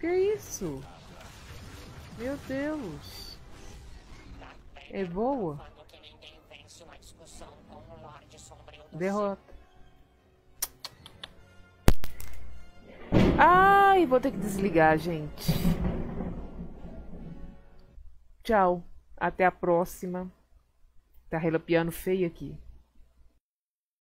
Que é isso? Meu Deus. É boa. Derrota. Ai, vou ter que desligar, gente. Tchau. Até a próxima. Tá relapiando feio aqui.